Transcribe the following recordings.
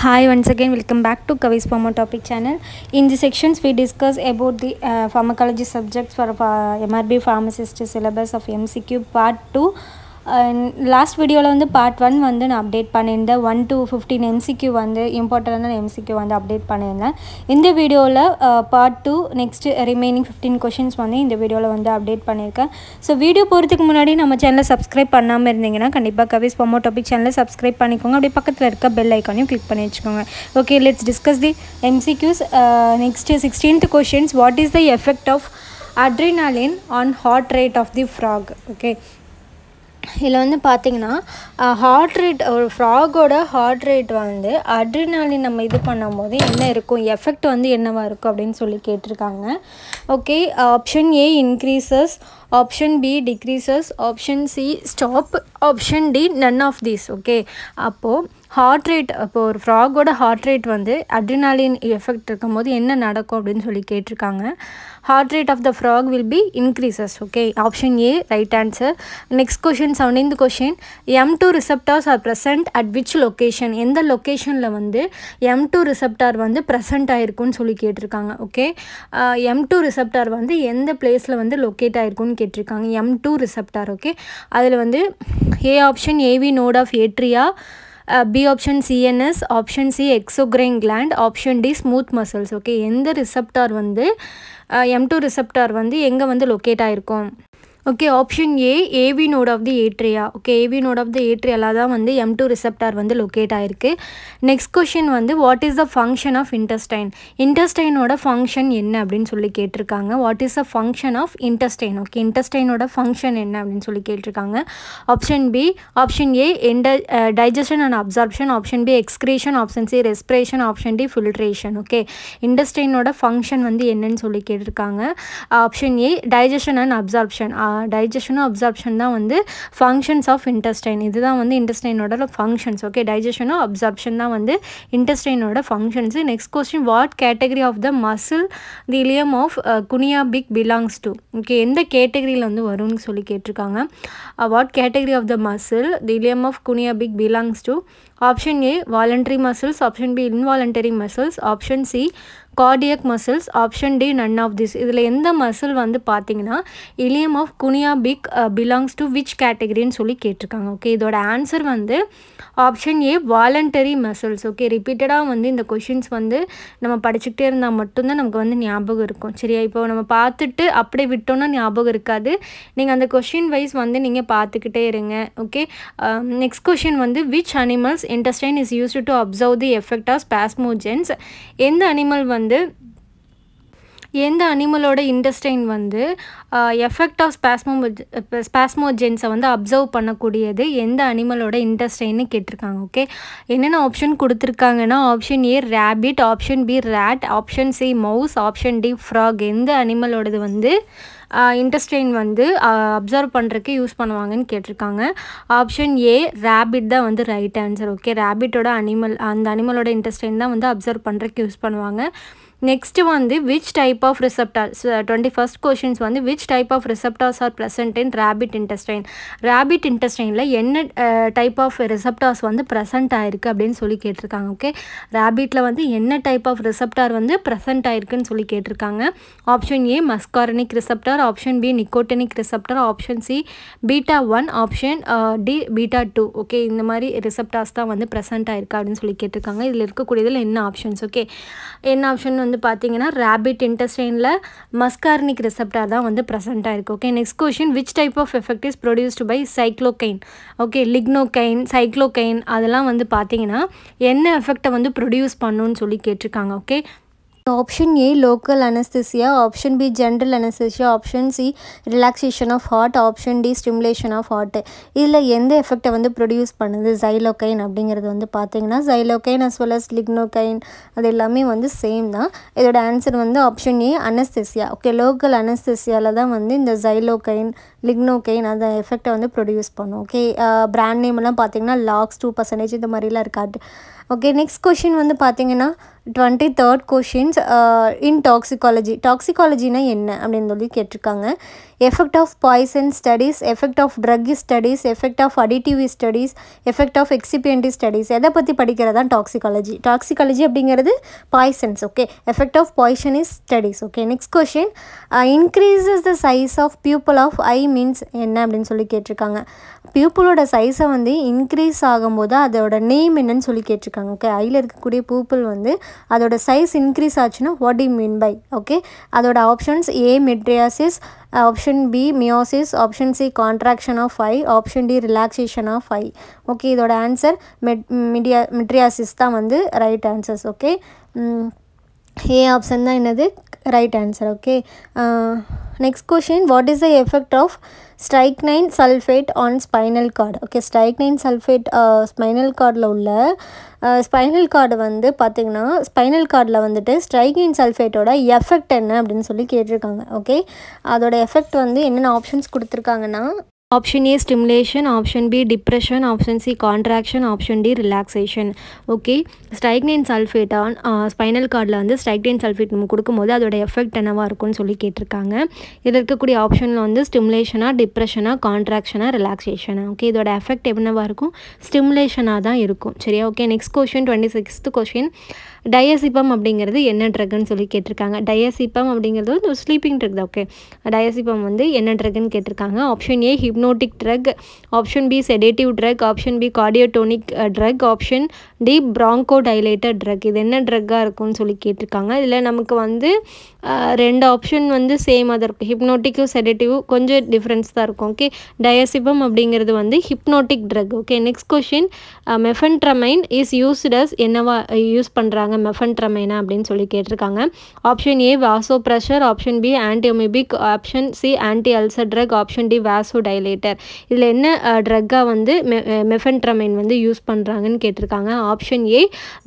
Hi, once again, welcome back to Kavi's Pharma Topic channel. In the sections, we discuss about the uh, pharmacology subjects for uh, MRB pharmacist syllabus of MCQ part 2. Last வீடியோவில் வந்து part one வந்து நான் update பண்ணியிருந்தேன். One to fifteen MCQ வந்து இம்பார்ட்டண்டான MCQ வந்து update பண்ணியிருந்தேன். இந்த வீடியோவில் part two next remaining fifteen questions வந்து இந்த வீடியோவில் வந்து அப்டேட் பண்ணியிருக்கேன். ஸோ வீடியோ போகிறதுக்கு முன்னாடி நம்ம சேனலை சப்ஸ்கிரைப் பண்ணாமல் இருந்தீங்கன்னா கண்டிப்பாக கவிஸ் பொம்மோ டாபிக் சேனலை சப்ஸ்கிரைப் பண்ணிக்கோங்க. அப்படியே பக்கத்தில் இருக்க பெல் ஐக்கானையும் கிளிக் பண்ணி வச்சுக்கோங்க. Okay let's discuss the MCQs next sixteenth questions what is the effect of adrenaline on heart rate of the frog okay இதில் வந்து பார்த்திங்கன்னா ஹார்ட் ரேட் ஒரு ஃப்ராகோட ஹார்ட் ரேட் வந்து அட்ரினாலி நம்ம இது பண்ணும்போது என்ன இருக்கும் எஃபெக்ட் வந்து என்னவாக இருக்கும் அப்படின்னு சொல்லி கேட்டிருக்காங்க. Okay option A increases option B decreases option C stop option D none of these okay அப்போது ஹார்ட் ரேட் அப்போது ஒரு ஃப்ராகோட ஹார்ட் ரேட் வந்து அட்ரினாலின் எஃபெக்ட் இருக்கும்போது என்ன நடக்கும் அப்படின்னு சொல்லி கேட்டிருக்காங்க. Heart rate of the frog will be increases okay option A right answer next question seventeenth question M two receptors are present at which location எந்த லொக்கேஷனில் வந்து எம் டூ ரிசப்டார் வந்து ப்ரெசென்ட் ஆகிருக்குன்னு சொல்லி கேட்டிருக்காங்க. ஓகே எம் டூ ரிசப்டார் வந்து எந்த பிளேஸில் வந்து லொக்கேட் ஆகிருக்குன்னு கேட்டிருக்காங்க. எம் டூ ரிசப்டார் ஓகே அதில் வந்து A option AV node of atria B option CNS option C exocrine gland option D smooth muscles okay எந்த ரிசப்டார் வந்து எம் டூ ரிசப்டார் வந்து எங்கே வந்து லொக்கேட் ஆகிருக்கும் okay option A AV node of the atria okay AV node of the ஏட்ரியால தான் வந்து M two receptor வந்து locate ஆகிருக்கு நெக்ஸ்ட் கொஷின் வந்து what is the function of intestine இன்டஸ்டைனோட function என்ன அப்படின்னு சொல்லி கேட்டிருக்காங்க. What is the function of intestine okay இன்டஸ்டைனோட function என்ன அப்படின்னு சொல்லி கேட்டிருக்காங்க. Option B option A and digestion and absorption option B excretion option C respiration option D filtration okay இண்டஸ்டைனோட function வந்து என்னன்னு சொல்லி கேட்டிருக்காங்க. Option A digestion and absorption டைஜஷனும் absorption தான் வந்து ஃபங்க்ஷன்ஸ் ஆஃப் இன்டெஸ்டைன் இதுதான் வந்து இன்டஸ்டைனோட ஃபங்க்ஷன்ஸ் ஓகே டைஜஷனும் அப்சார்ப்ஷன் தான் வந்து இன்டெஸ்டைனோட functions next question what category of the muscle the ileum of guinea pig belongs to okay எந்த கேட்டகரியில் வந்து வரும்னு சொல்லி கேட்டிருக்காங்க. What category of the muscle the ileum of guinea pig belongs to option A voluntary muscles option B involuntary muscles option C cardiac muscles option D none of this இதில் எந்த muscle வந்து பார்த்தீங்கன்னா ileum of guinea pig belongs to which கேட்டகரின்னு சொல்லி கேட்டிருக்காங்க okay இதோட answer வந்து option A voluntary muscles okay ரிப்பீட்டடாக வந்து இந்த கொஷின்ஸ் வந்து நம்ம படிச்சுக்கிட்டே இருந்தால் மட்டும்தான் நமக்கு வந்து ஞாபகம் இருக்கும். சரியா? இப்போ நம்ம பார்த்துட்டு அப்படியே விட்டோம்னா ஞாபகம் இருக்காது. நீங்கள் அந்த கொஷின் வைஸ் வந்து நீங்கள் பார்த்துக்கிட்டே இருங்க. ஓகே நெக்ஸ்ட் கொஷின் வந்து which animals intestine is used to observe the effect of spasmogens எந்த அனிமல் வந்து எந்த அனிமலோட இண்டஸ்டைன் வந்து எஃபெக்ட் ஆஃப் ஸ்பாஸ்மோ ஸ்பாஸ்மோஜென்ஸை வந்து அப்சர்வ் பண்ணக்கூடியது எந்த அனிமலோட இண்டஸ்டைன்னு கேட்டிருக்காங்க ஓகே என்னென்ன ஆப்ஷன் கொடுத்துருக்காங்கன்னா option A rabbit option B rat option C mouse option D frog எந்த அனிமலோடது வந்து இன்டஸ்டைன் வந்து அப்சர்வ் பண்ணுறதுக்கு யூஸ் பண்ணுவாங்கன்னு கேட்டிருக்காங்க. ஆப்ஷன் ஏ ரேபிட் தான் வந்து ரைட் ஆன்சர் ஓகே ரேபிட்டோட அனிமல் அந்த அனிமலோட இன்டஸ்டைன் தான் வந்து அப்சர்வ் பண்ணுறதுக்கு யூஸ் பண்ணுவாங்க. நெக்ஸ்ட்டு வந்து which type of receptor twenty first questions வந்து which type of receptors are present in rabbit intestine rabbit இன்டஸ்டைனில் என்ன டைப் ஆஃப் ரிசப்டார்ஸ் வந்து ப்ரெசென்ட் ஆயிருக்கு அப்படின்னு சொல்லி கேட்டிருக்காங்க ஓகே ரேபிட்டில் வந்து என்ன டைப் ஆஃப் ரிசப்டார் வந்து ப்ரெசென்ட் ஆயிருக்குன்னு சொல்லி கேட்டிருக்காங்க. Option A muscarinic receptor option B nicotinic receptor option C beta one option D beta two okay இந்த மாதிரி ரிசப்டார்ஸ் தான் வந்து ப்ரெசென்ட் ஆயிருக்கு அப்படின்னு சொல்லி கேட்டிருக்காங்க. இதில் இருக்கக்கூடியதில் என்ன ஆப்ஷன்ஸ் ஓகே என்ன ஆப்ஷன் வந்து வந்து பார்த்தீங்கன்னா ரேபிட் இன்டஸ்டைனில் மஸ்கார்னிக் ரிசப்டார் தான் வந்து ப்ரெசென்ட் ஆயிருக்கு. Okay next question which type of effect is produced by xylocaine okay lignocaine xylocaine அதெல்லாம் வந்து பார்த்தீங்கன்னா என்ன எஃபெக்டை வந்து ப்ரொடியூஸ் பண்ணுன்னு சொல்லி கேட்டிருக்காங்க. Okay option A local anaesthesia option B general anaesthesia option C relaxation of heart option D stimulation of heart இதில் எந்த எஃபெக்டை வந்து ப்ரொடியூஸ் பண்ணுது? ஜைலோகைன் அப்படிங்கிறது வந்து பார்த்தீங்கன்னா xylocaine as well as lignocaine அது எல்லாமே வந்து சேம் தான். இதோட ஆன்சர் வந்து option A anaesthesia okay local அனஸ்தீசியாவில் தான் வந்து இந்த ஜைலோகைன் லிக்னோகைன் அந்த எஃபெக்டை வந்து ப்ரொடியூஸ் பண்ணும். ஓகே பிராண்ட் நேம் எல்லாம் பார்த்தீங்கன்னா லாக்ஸ் டூ பர்சன்டேஜ் இந்த மாதிரிலாம் இருக்காது. ஓகே நெக்ஸ்ட் கொஷின் வந்து பார்த்தீங்கன்னா twenty third questions in toxicology டாக்ஸிகாலஜினா என்ன? அப்படின்னு சொல்லி கேட்டிருக்காங்க. Effect of poison studies effect of drug studies effect of additive studies effect of excipient studies எதை பற்றி படிக்கிறது தான் டாக்ஸிகாலஜி டாக்ஸிகாலஜி அப்படிங்கிறது poisons okay effect of poisons studies okay next question increases the size of pupil of eye means என்ன அப்படின்னு சொல்லி கேட்டிருக்காங்க. பியூப்பிளோட சைஸை வந்து இன்க்ரீஸ் ஆகும்போது அதோட நேம் என்னன்னு சொல்லி கேட்டிருக்காங்க ஓகே ஐயில் இருக்கக்கூடிய பீப்புள் வந்து அதோட சைஸ் இன்க்ரீஸ் ஆச்சுன்னா what you mean by okay அதோட options A mydriasis option B miosis option C contraction of eye option D relaxation of eye okay இதோட ஆன்சர் மெட் மிடியா மெட்ரியாசிஸ் தான் வந்து right answers okay A option தான் என்னது? Right answer okay next question what is the effect of strychnine sulphate on spinal cord okay strychnine sulphate spinal கார்டில் உள்ள uh, spinal cord வந்து பார்த்திங்கன்னா ஸ்பைனல் கார்டில் வந்துட்டு ஸ்ட்ரைக்னைன் சல்ஃபேட்டோட எஃபெக்ட் என்ன அப்படின்னு சொல்லி கேட்டிருக்காங்க ஓகே அதோட எஃபெக்ட் வந்து என்னென்ன ஆப்ஷன்ஸ் கொடுத்துருக்காங்கன்னா option A stimulation option B depression option C contraction option D relaxation okay strychnine sulphate on spinal கார்டில் வந்து ஸ்டைக்னைன் சல்ஃபேட் நம்ம கொடுக்கும்போது அதோட எஃபெக்ட் என்னவாக இருக்கும்னு சொல்லி கேட்டிருக்காங்க. இதில் இருக்கக்கூடிய ஆப்ஷனில் வந்து ஸ்டிமுலேஷனாக டிப்ரெஷனாக கான்ட்ராக்ஷனாக ரிலாக்ஸேஷனாக ஓகே இதோட எஃபெக்ட் என்னவாக இருக்கும்? ஸ்டிமுலேஷனாக தான் இருக்கும். சரியா? Okay next question twenty sixth question diazepam அப்படிங்கிறது என்ன ட்ரக்னு சொல்லி கேட்டிருக்காங்க. டயசிபம் அப்படிங்கிறது வந்து ஸ்லீப்பிங் ட்ரக் தான். ஓகே டயசிபம் வந்து என்ன ட்ரக்னு கேட்டிருக்காங்க. Option A hip hypnotic drug option B sedative drug option B cardiotonic drug option D broncho dilated drug இது என்ன ட்ரக்காக இருக்கும்னு சொல்லி கேட்டிருக்காங்க. இதில் நமக்கு வந்து ரெண்டு ஆப்ஷன் வந்து சேமாக தான் இருக்கும் ஹிப்னோட்டிக்கும் செடேட்டிவும் கொஞ்சம் டிஃப்ரென்ஸ் தான் இருக்கும். ஓகே டயசிபம் அப்படிங்கிறது வந்து hypnotic drug okay next question mephentermine is used as என்னவா யூஸ் பண்ணுறாங்க மெஃபன்ட்ரமைனா அப்படின்னு சொல்லி கேட்டிருக்காங்க. Option A vasopressor option B antiamoebic option C anti ulcer drug option D vasodilator இதில் என்ன ட்ரக்காக வந்து மெ மெஃபென்ட்ரமைன் வந்து யூஸ் பண்ணுறாங்கன்னு கேட்டிருக்காங்க. ஆப்ஷன் ஏ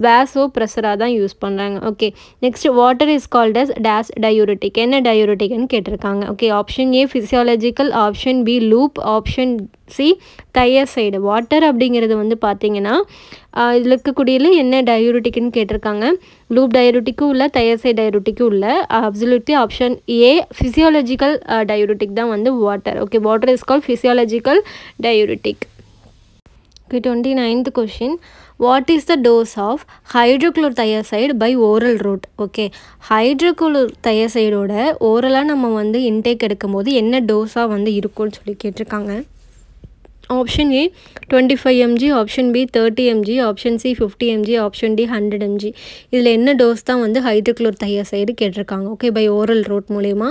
வாசோ ப்ரெஷராக தான் யூஸ் பண்ணுறாங்க okay next water is called as dash diuretic என்ன டயூரிட்டிக்னு கேட்டிருக்காங்க? Okay option A physiological option B loop option C thiazide water அப்படிங்கிறது வந்து பார்த்தீங்கன்னா இதில் இருக்கக்கூடியல என்ன டயூரிட்டிக்குன்னு கேட்டிருக்காங்க. லூப் டயூரிட்டிக்கும் இல்லை தையசைடு டயூரிட்டிக்கும் இல்லை. Absolutely option A physiological diuretic தான் வந்து water okay water is call physiological diuretic okay twenty ninth question what is the dose of hydrochlorothiazide by oral route okay ஹைட்ரோக்ளோர் தயசைடோட ஓரலாக நம்ம வந்து இன்டேக் எடுக்கும்போது என்ன டோஸாக வந்து இருக்கும்னு சொல்லி கேட்டிருக்காங்க. Option A twenty five mg option B thirty mg option C fifty mg option D hundred mg இதில் என்ன டோஸ் தான் வந்து ஹைட்ரோக்ளோர் தையசைடு கேட்டிருக்காங்க. ஓகே பை ஓரல் ரோட் மூலயமா.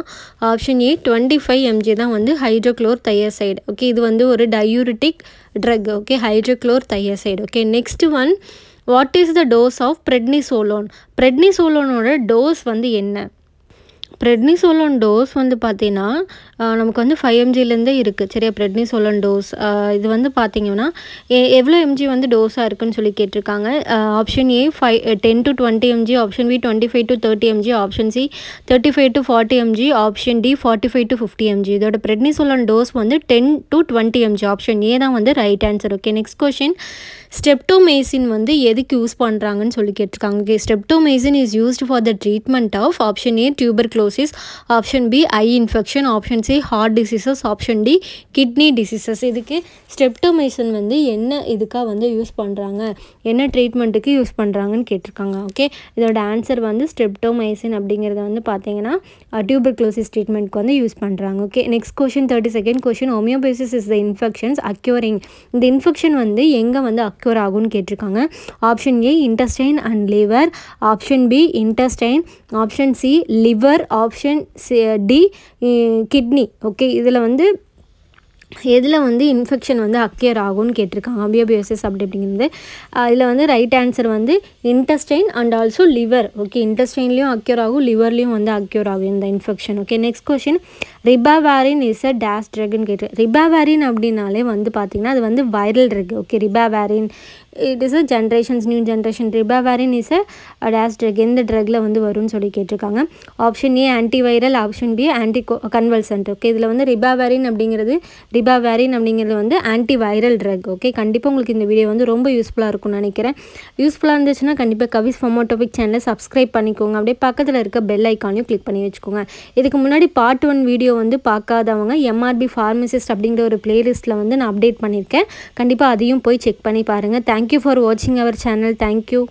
Option A twenty five mg தான் வந்து ஹைட்ரோக்ளோர் தையசைடு ஓகே இது வந்து ஒரு diuretic drug okay hydrochlorothiazide okay next one what is the dose of prednisolone ப்ரெட்னிசோலோனோட dose வந்து என்ன? ப்ரெட்னிசோலோன் டோஸ் வந்து பார்த்தீங்கன்னா நமக்கு வந்து ஃபைவ் எம்ஜிலேருந்தே இருக்குது சரியா? ப்ரெட்னிசோலன் டோஸ் இது வந்து பார்த்தீங்கன்னா எ எவ்வளோ எம்ஜி வந்து டோஸாக இருக்குன்னு சொல்லி கேட்டிருக்காங்க. Option A five ten to twenty mg option B twenty five to thirty mg option C thirty five to forty mg option D forty five to fifty mg இதோட ப்ரெட்னிசோலன் டோஸ் வந்து ten to twenty mg option A தான் வந்து right answer okay next question streptomycin வந்து எதுக்கு use பண்ணுறாங்கன்னு சொல்லி கேட்டிருக்காங்க. Okay streptomycin is used for the treatment of option A tuberculosis option B eye infection option C heart diseases option D kidney diseases இதுக்கு streptomycin வந்து என்ன இதுக்காக வந்து யூஸ் பண்ணுறாங்க என்ன ட்ரீட்மெண்ட்டுக்கு யூஸ் பண்ணுறாங்கன்னு கேட்டிருக்காங்க. ஓகே இதோட ஆன்சர் வந்து ஸ்டெப்டோமைசின் அப்படிங்கிறத வந்து பார்த்தீங்கன்னா டியூபர் க்ளோசிஸ் ட்ரீட்மெண்ட்க்கு வந்து யூஸ் பண்ணுறாங்க okay next question thirty second question amoebiasis is the infections occurring இந்த இன்ஃபெக்ஷன் வந்து எங்கே வந்து அக்யூர் ஆகும்னு கேட்டிருக்காங்க. Option A intestine and liver option B intestine option C liver option C D kidney okay இதில் வந்து எதில் வந்து இன்ஃபெக்ஷன் வந்து அக்கியர் ஆகும்னு கேட்டிருக்காங்க. அபியோபியோசிஸ் அப்படி அப்படிங்கிறது இதில் வந்து ரைட் ஆன்சர் வந்து intestine and also liver okay இன்டஸ்டைன்லேயும் occur ஆகும் லிவர்லேயும் வந்து அக்யூர் ஆகும் இந்த infection okay next question ribavirin is a dash ட்ரக்னு கேட்டு ரிபாவேரின் அப்படின்னாலே வந்து பார்த்திங்கன்னா அது வந்து viral drug okay ribavirin it is a generations new generation ribavirin is a dash drug எந்த ட்ரக்கில் வந்து வரும்னு சொல்லி கேட்டிருக்காங்க. Option A antiviral option B anticonvulsant okay இதில் வந்து ரிபாவேரின் அப்படிங்கிறது ரிபாவேரின் அப்படிங்கிறது வந்து ஆன்டி வைரல் ட்ரக் ஓகே கண்டிப்பாக உங்களுக்கு இந்த வீடியோ வந்து ரொம்ப யூஸ்ஃபுல்லாக இருக்கும்னு நினைக்கிறேன். யூஸ்ஃபுல்லாக இருந்துச்சுன்னா கண்டிப்பாக கவிஸ் ஃபோமோட்டோபிக் சேனலை சப்ஸ்கிரைப் பண்ணிக்கோங்க. அப்படியே பக்கத்தில் இருக்க பெல் ஐக்கானையும் கிளிக் பண்ணி வச்சுக்கோங்க. இதுக்கு முன்னாடி பார்ட் ஒன் வீடியோ வந்து பார்க்காதவங்க எம்ஆர்பி ஃபார்மசிஸ்ட் அப்படிங்கிற ஒரு பிளேலிஸ்ட்டில் வந்து நான் அப்டேட் பண்ணியிருக்கேன். கண்டிப்பாக அதையும் போய் செக் பண்ணி பாருங்கள் Thank you for watching our channel. Thank you.